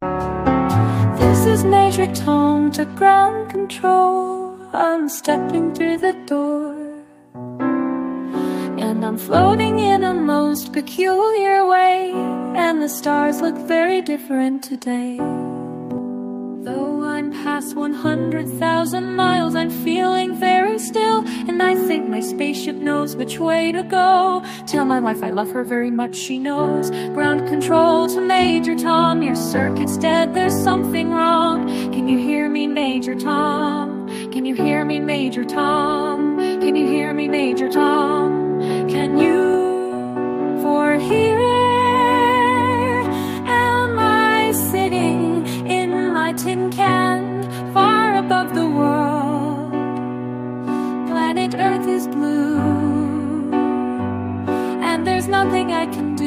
This is Major Tom to ground control. I'm stepping through the door. And I'm floating in a most peculiar way. And the stars look very different today. Though I'm past 100,000 miles, think my spaceship knows which way to go. Tell my wife I love her very much, she knows. Ground control to Major Tom, your circuit's dead, there's something wrong. Can you hear me, Major Tom? Can you hear me, Major Tom? nothing I can do.